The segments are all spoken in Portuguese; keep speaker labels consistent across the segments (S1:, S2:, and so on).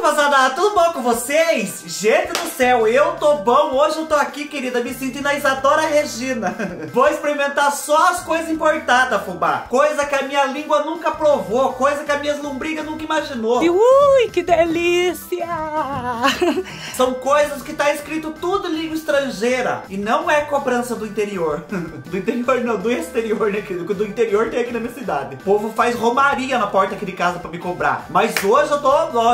S1: Fazada, tudo bom com vocês? Gente do céu, eu tô bom. Hoje eu tô aqui, querida, me sentindo a Isadora Regina. Vou experimentar só as coisas importadas, fubá. Coisa que a minha língua nunca provou, coisa que a minha lombriga nunca imaginou.
S2: Ui, que delícia!
S1: São coisas que tá escrito tudo em língua estrangeira. E não é cobrança do interior. Do interior não, do exterior, né, querido? Do interior tem aqui na minha cidade. O povo faz romaria na porta aqui de casa pra me cobrar. Mas hoje eu tô...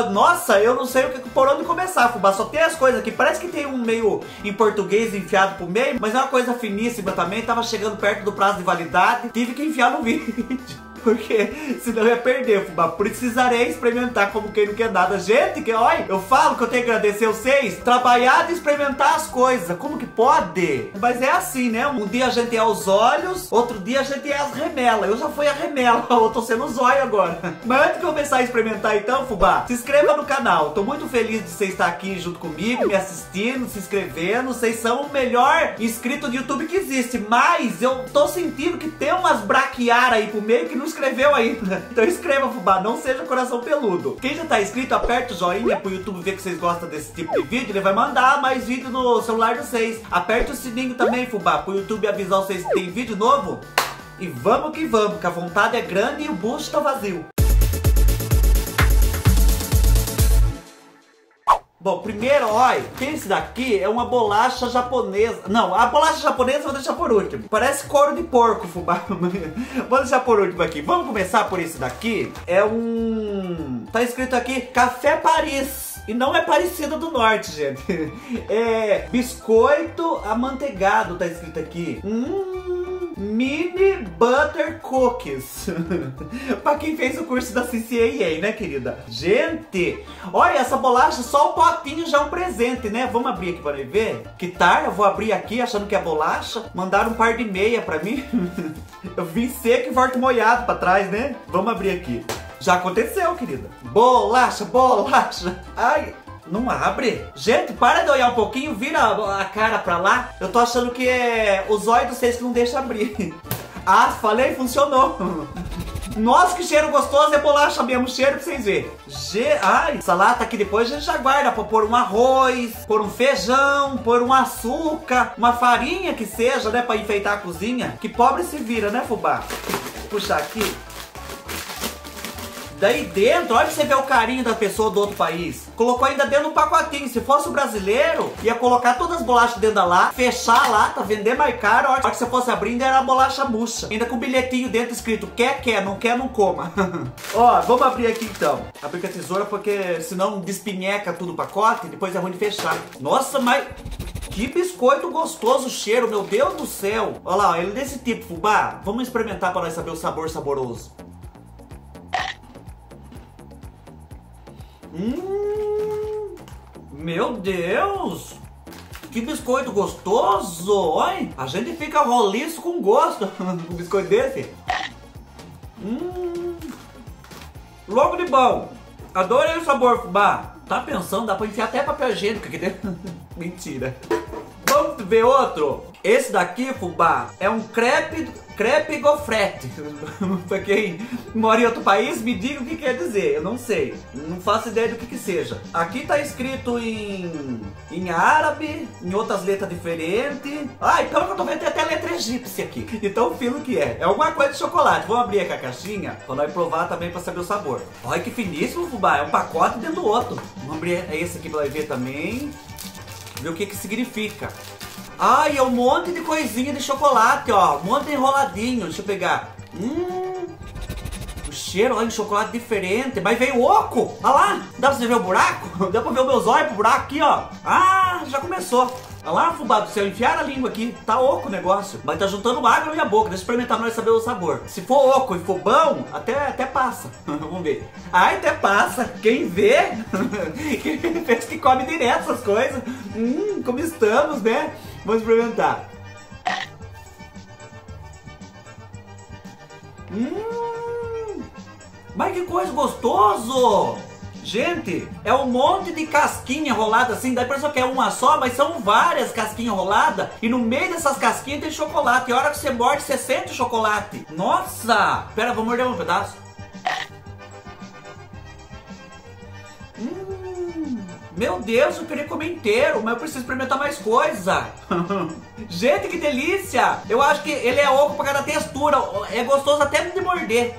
S1: Nossa, eu não sei o que, por onde começar, fubá. Só tem as coisas aqui. Parece que tem um meio em português enfiado pro meio, mas é uma coisa finíssima também. Tava chegando perto do prazo de validade. Tive que enfiar no vídeo porque senão eu ia perder, fubá. Precisarei experimentar como quem não quer nada. Gente, que olha, eu falo que eu tenho que agradecer vocês, trabalhar e experimentar as coisas. Como que pode? Mas é assim, né? Um dia a gente é os olhos, outro dia a gente é as remelas. Eu já fui a remela, eu tô sendo os olhos agora. Mas antes de começar a experimentar então, fubá, se inscreva no canal. Tô muito feliz de você estar aqui junto comigo, me assistindo, se inscrevendo. Vocês são o melhor inscrito de YouTube que existe. Mas eu tô sentindo que tem umas braquiaras aí pro meio que não inscreveu ainda. Então escreva, fubá, não seja coração peludo. Quem já tá inscrito, aperta o joinha pro YouTube ver que vocês gostam desse tipo de vídeo. Ele vai mandar mais vídeo no celular de vocês. Aperta o sininho também, fubá, pro YouTube avisar vocês que tem vídeo novo. E vamos que vamos, que a vontade é grande e o bucho tá vazio. Bom, primeiro, olha, tem esse daqui é uma bolacha japonesa. Não, a bolacha japonesa eu vou deixar por último. Parece couro de porco, fubá. vou deixar por último aqui. Vamos começar por esse daqui. É um... Tá escrito aqui, Café Paris. E não é parecido do norte, gente. É biscoito amanteigado, tá escrito aqui. Hum... Mini Butter Cookies. pra quem fez o curso da CCAA, né, querida? Gente, olha, essa bolacha, só o potinho já é um presente, né? Vamos abrir aqui para ver? Que tal? Eu vou abrir aqui achando que é bolacha. Mandaram um par de meia pra mim. Eu vim seco e volto molhado pra trás, né? Vamos abrir aqui. Já aconteceu, querida. Bolacha, bolacha. Ai, não abre? Gente, para de olhar um pouquinho, vira a cara pra lá. Eu tô achando que é os olhos de vocês que não deixam abrir. Ah, falei, funcionou. Nossa, que cheiro gostoso, é bolacha mesmo, cheiro pra vocês verem. Ge Ai, essa lata aqui depois a gente já guarda pra pôr um arroz, pôr um feijão, pôr um açúcar, uma farinha que seja, né, pra enfeitar a cozinha. Que pobre se vira, né, fubá? Puxar aqui. Daí dentro, olha pra você ver o carinho da pessoa do outro país. Colocou ainda dentro do pacotinho. Se fosse o brasileiro, ia colocar todas as bolachas dentro da lata, fechar a lata, vender mais caro. A hora que você fosse abrindo era a bolacha murcha. Ainda com o bilhetinho dentro escrito quer, quer, não quer, não coma. Ó, vamos abrir aqui então. Abrir com a tesoura porque senão despinheca tudo o pacote e depois é ruim de fechar. Nossa, mas... Que biscoito gostoso o cheiro, meu Deus do céu. Olha lá, ele é desse tipo, fubá. Vamos experimentar para nós saber o sabor saboroso. Hum, meu Deus! Que biscoito gostoso! Oi, a gente fica roliço com gosto um biscoito desse. Hum, logo de bom. Adorei o sabor fubá. Tá pensando, dá pra enfiar até papel higiênico aqui dentro. Mentira. Vamos ver outro. Esse daqui, fubá, é um crepe, crepe gofrete. pra quem mora em outro país, me diga o que quer dizer. Eu não sei. Não faço ideia do que que seja. Aqui tá escrito em, em árabe, em outras letras diferentes. Ai, pelo que eu tô vendo, tem até letra egípcia aqui. Então, filo que é. É alguma coisa de chocolate. Vamos abrir aqui a caixinha pra nós provar também pra saber o sabor. Olha que finíssimo, fubá. É um pacote dentro do outro. Vamos abrir esse aqui pra ver também. Ver o que que significa. Ai, é um monte de coisinha de chocolate, ó. Um monte de enroladinho. Deixa eu pegar. Hum. O cheiro, olha, um chocolate diferente. Mas veio oco. Olha lá. Dá pra você ver o buraco? Dá pra ver os meus olhos pro buraco aqui, ó. Ah, já começou. Olha lá, fubá do céu, enfiar a língua aqui. Tá oco o negócio. Mas tá juntando água na minha boca. Deixa eu experimentar pra saber o sabor. Se for oco e for bom, até, até passa. Vamos ver. Ai, até passa. Quem vê? Quem fez que come direto essas coisas. Hum, como estamos, né? Vamos experimentar. Hum, mas que coisa gostoso! Gente, é um monte de casquinha rolada assim, dá a impressão que é uma só, mas são várias casquinhas roladas. E no meio dessas casquinhas tem chocolate. E a hora que você morde, você sente o chocolate. Nossa! Pera, vou morder um pedaço. Meu Deus, eu queria comer inteiro, mas eu preciso experimentar mais coisa. Gente, que delícia! Eu acho que ele é oco por causa da textura. É gostoso até de morder.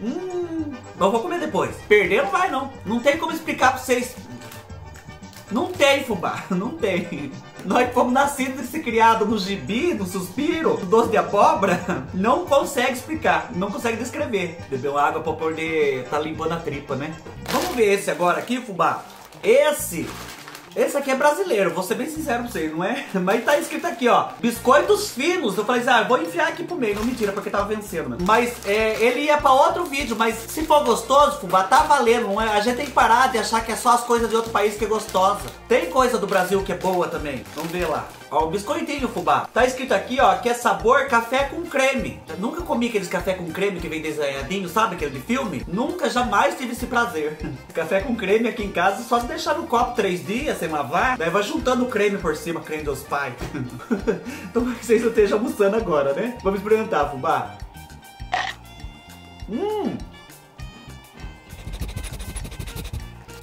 S1: Hum, eu vou comer depois. Perder não vai, não. Não tem como explicar pra vocês. Não tem, fubá. Não tem. Nós fomos nascidos e criados no gibi, no suspiro, no doce de abóbora, não consegue explicar, não consegue descrever. Bebeu água pra poder tá limpando a tripa, né? Vamos ver esse agora aqui, fubá. Esse esse aqui é brasileiro, vou ser bem sincero pra vocês, não é? Mas tá escrito aqui, ó, biscoitos finos. Eu falei assim, ah, vou enfiar aqui pro meio. Não, mentira, porque tava vencendo, mano. Mas é, ele ia pra outro vídeo, mas se for gostoso, fubá, tá valendo, não é? A gente tem que parar de achar que é só as coisas de outro país que é gostosa. Tem coisa do Brasil que é boa também. Vamos ver lá. Ó, o biscoitinho, fubá. Tá escrito aqui, ó, que é sabor café com creme. Eu nunca comi aqueles café com creme que vem desenhadinho, sabe? Aquele de filme. Nunca, jamais tive esse prazer. café com creme aqui em casa, só se deixar no copo três dias sem lavar, daí vai juntando o creme por cima, creme dos pais. então que vocês não estejam almoçando agora, né? Vamos experimentar, fubá. Hum!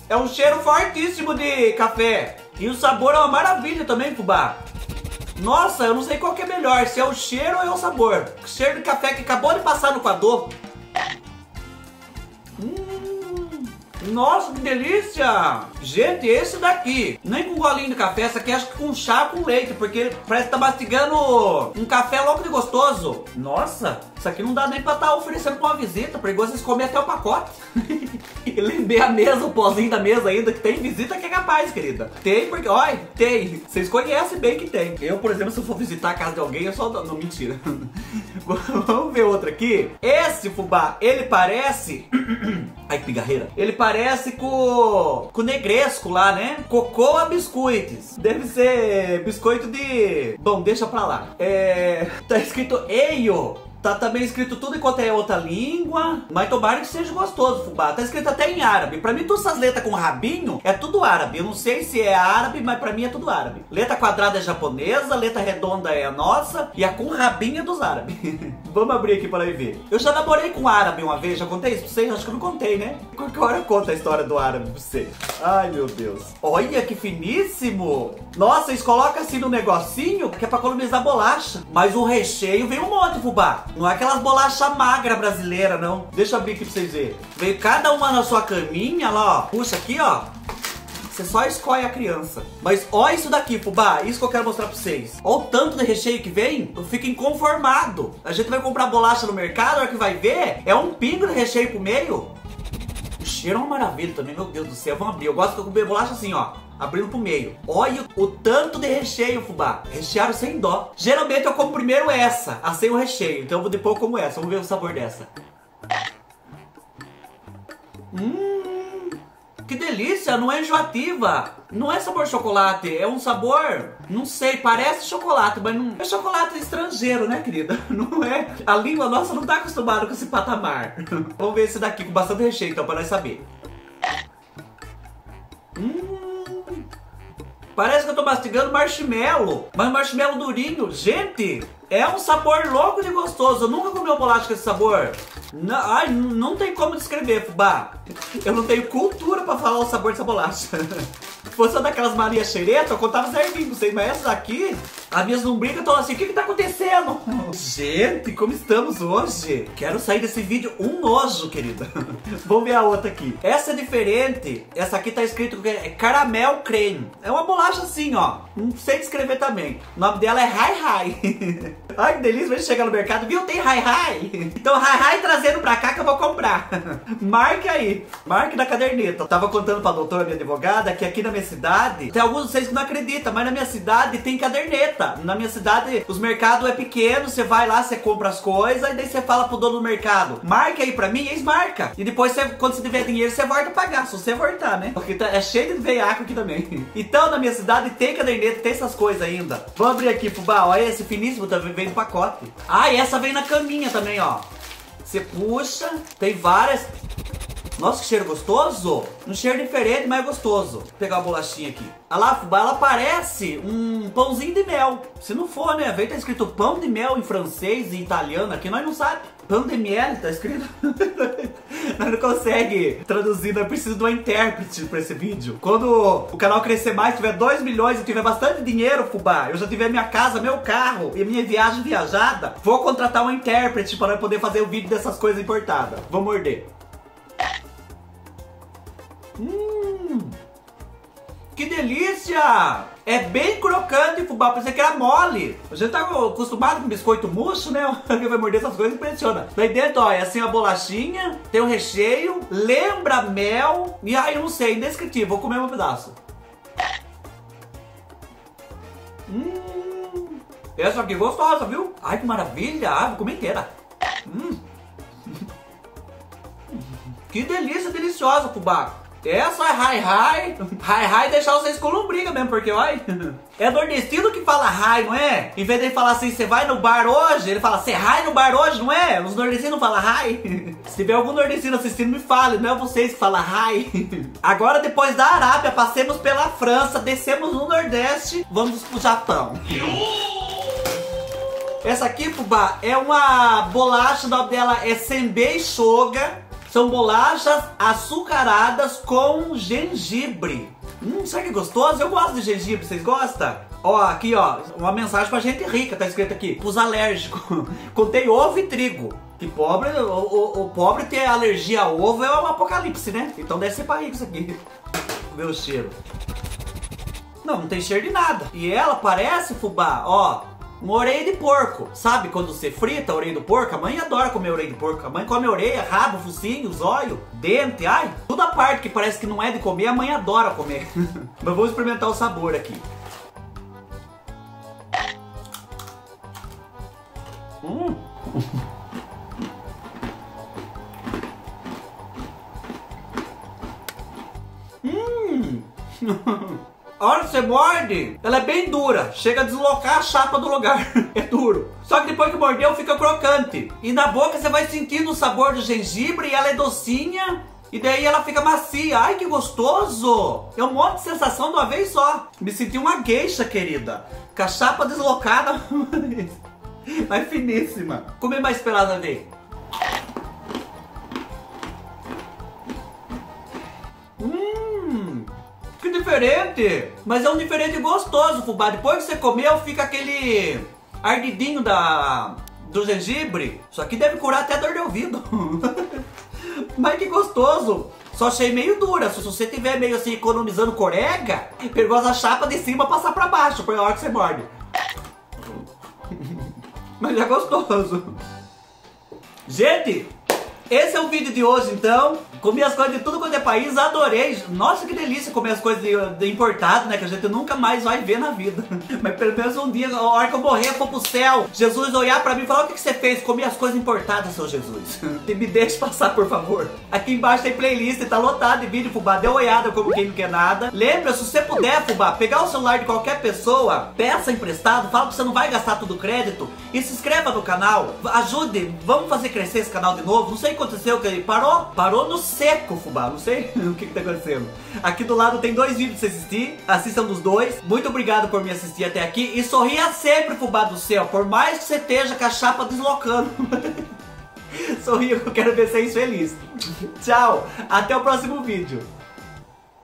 S1: É um cheiro fortíssimo de café. E o sabor é uma maravilha também, fubá. Nossa, eu não sei qual que é melhor, se é o cheiro ou é o sabor. Cheiro de café que acabou de passar no coador. Hum, nossa, que delícia! Gente, esse daqui, nem com golinho de café, essa aqui acho que com chá com leite, porque parece que tá mastigando um café louco de gostoso. Nossa, isso aqui não dá nem pra estar tá oferecendo pra uma visita, perigoso vocês comer até o pacote. lembrei a mesa, o pozinho da mesa ainda, que tem visita que é capaz, querida. Tem, porque, olha, tem. Vocês conhecem bem que tem. Eu, por exemplo, se eu for visitar a casa de alguém, eu só... Não, mentira. Vamos ver outro aqui. Esse fubá, ele parece... Ai, que pigarreira. Ele parece com, com negresco lá, né? Cocoa biscoitos. Deve ser biscoito de... Bom, deixa pra lá. É... Tá escrito Eio. Tá também escrito tudo enquanto é outra língua. Mas tomara que seja gostoso, fubá. Tá escrito até em árabe. Pra mim, todas essas letras com rabinho é tudo árabe. Eu não sei se é árabe, mas pra mim é tudo árabe. Letra quadrada é japonesa, letra redonda é a nossa. E a com rabinho é dos árabes. Vamos abrir aqui para ver. Eu já namorei com árabe uma vez, já contei isso pra vocês? Acho que não contei, né? Qualquer hora eu conto a história do árabe pra vocês. Ai, meu Deus. Olha que finíssimo. Nossa, eles colocam assim no negocinho que é pra economizar bolacha. Mas o recheio vem um monte, fubá. Não é aquelas bolachas magra brasileira, não. Deixa eu abrir aqui pra vocês verem. Veio cada uma na sua caminha lá, ó. Puxa aqui, ó. Você só escolhe a criança. Mas olha isso daqui, fubá. Isso que eu quero mostrar pra vocês. Olha o tanto de recheio que vem. Eu fico inconformado. A gente vai comprar bolacha no mercado, a hora que vai ver, é um pingo de recheio pro meio. O cheiro é uma maravilha também, meu Deus do céu. Vamos abrir. Eu gosto de comer bolacha assim, ó abrindo pro meio. Olha o tanto de recheio, fubá. Rechearam sem dó. Geralmente eu como primeiro essa, a sem o recheio. Então depois eu como essa. Vamos ver o sabor dessa. Hum, que delícia, não é enjoativa. Não é sabor chocolate, é um sabor, não sei, parece chocolate, mas não é chocolate estrangeiro, né, querida? Não é. A língua nossa não tá acostumada com esse patamar. Vamos ver esse daqui com bastante recheio, então, para nós saber. Hum. Parece que eu tô mastigando marshmallow. Mas marshmallow durinho. Gente, é um sabor louco de gostoso. Eu nunca comi uma bolacha com esse sabor. Não, ai, não tem como descrever, fubá. Eu não tenho cultura pra falar o sabor dessa bolacha. Se fosse uma daquelas Maria Xereta, eu contava certinho pra vocês. Mas essas aqui, as minhas lombrigas estão assim, o que que tá acontecendo? Gente, como estamos hoje? Quero sair desse vídeo um nojo, querida. Vamos ver a outra aqui. Essa é diferente. Essa aqui tá escrito que é caramel creme. É uma bolacha assim, ó. Não sei descrever também. O nome dela é Hi Hi. Ai, que delícia, vai chegar no mercado, viu? Tem Hi Hi. Então Hi Hi trazendo pra cá que eu vou comprar. Marque aí. Marque na caderneta. Tava contando pra doutora, minha advogada, que aqui na minha cidade, tem alguns de vocês que não acreditam, mas na minha cidade tem caderneta. Na minha cidade, os mercados é pequeno, você vai lá, você compra as coisas, e daí você fala pro dono do mercado, marque aí pra mim, eles marca. E depois, quando você tiver dinheiro, você volta a pagar, se você voltar, né? Porque tá, é cheio de veiaco aqui também. Então, na minha cidade tem caderneta, tem essas coisas ainda. Vamos abrir aqui, fubá, olha esse finíssimo também vem no pacote. Ah, e essa vem na caminha também, ó. Você puxa, tem várias. Nossa, que cheiro gostoso. Um cheiro diferente, mas gostoso. Vou pegar a bolachinha aqui. A lá, fubá, ela parece um pãozinho de mel. Se não for, né? Vem tá escrito pão de mel em francês e italiano aqui, nós não sabemos. Pão de miel, tá escrito? nós não consegue traduzir, nós precisamos de uma intérprete pra esse vídeo. Quando o canal crescer mais, tiver 2 milhões e tiver bastante dinheiro, fubá, eu já tiver minha casa, meu carro e minha viagem viajada, vou contratar uma intérprete para poder fazer o vídeo dessas coisas importadas. Vou morder. Hum, que delícia! É bem crocante, fubá, pensei que era mole. A gente tá acostumado com biscoito murcho, né? Que vai morder essas coisas impressiona. Daí dentro, ó, é assim a bolachinha, tem o recheio, lembra mel, e aí não sei, indescritível, vou comer um pedaço. Hum, essa aqui é gostosa, viu? Ai, que maravilha, ah, vou comer inteira. Hum. Que delícia deliciosa, fubá. É hi hi. Hi hi deixar vocês com lombriga mesmo, porque olha. É nordestino que fala hi, não é? Em vez de ele falar assim, você vai no bar hoje, ele fala, você hi no bar hoje, não é? Os nordestinos falam hi. Se tiver algum nordestino assistindo, me fale, não é vocês que falam hi. Agora, depois da Arábia, passemos pela França, descemos no Nordeste, vamos pro Japão. Essa aqui, Fubá, é uma bolacha, o nome dela é Senbei Shoga. São bolachas açucaradas com gengibre. Hum, será que é gostoso? Eu gosto de gengibre, vocês gostam? Ó, aqui ó, uma mensagem pra gente rica, tá escrito aqui. Pros alérgicos. Contei ovo e trigo. Que pobre, o, o, o, pobre ter alergia a ovo é um apocalipse, né? Então deve ser pra rico isso aqui. Meu cheiro. Não, não tem cheiro de nada. E ela parece, fubá, ó, uma orelha de porco. Sabe quando você frita a orelha do porco? A mãe adora comer orelha de porco. A mãe come orelha, rabo, focinho, zóio, dente, ai. Toda a parte que parece que não é de comer, a mãe adora comer. Mas vamos experimentar o sabor aqui. Hum. hum. A hora que você morde, ela é bem dura. Chega a deslocar a chapa do lugar. é duro. Só que depois que mordeu, fica crocante. E na boca você vai sentindo o sabor do gengibre e ela é docinha. E daí ela fica macia. Ai, que gostoso! É um monte de sensação de uma vez só. Me senti uma gueixa, querida. Com a chapa deslocada. Mas finíssima. Comer mais pelada dele. Diferente. Mas é um diferente gostoso, fubá. Depois que você comeu, fica aquele ardidinho da, do gengibre. Isso aqui deve curar até dor de ouvido. Mas que gostoso. Só achei meio dura. Se você tiver meio assim economizando corega, pegou a chapa de cima passar pra baixo, por hora que você morde. Mas é gostoso. Gente, esse é o vídeo de hoje então. Comi as coisas de tudo quanto é país, adorei. Nossa, que delícia comer as coisas de, de importado, né? Que a gente nunca mais vai ver na vida. Mas pelo menos um dia, a hora que eu morrer, eu for pro céu, Jesus olhar pra mim e falar: O que, que você fez? Comi as coisas importadas, seu Jesus. E me deixe passar, por favor. Aqui embaixo tem playlist, tá lotado de vídeo, fubá. Dê uma olhada como quem não quer nada. Lembra, se você puder, fubá, pegar o celular de qualquer pessoa, peça emprestado, fala que você não vai gastar tudo crédito e se inscreva no canal. Ajude, vamos fazer crescer esse canal de novo. Não sei o aconteceu, que ele parou, parou no seco, fubá. Não sei o que, que tá acontecendo. Aqui do lado tem dois vídeos pra você assistir. Assistam dos dois. Muito obrigado por me assistir até aqui. E sorria sempre, fubá do céu. Por mais que você esteja com a chapa deslocando. sorria que eu quero ver vocês felizes. Tchau. Até o próximo vídeo.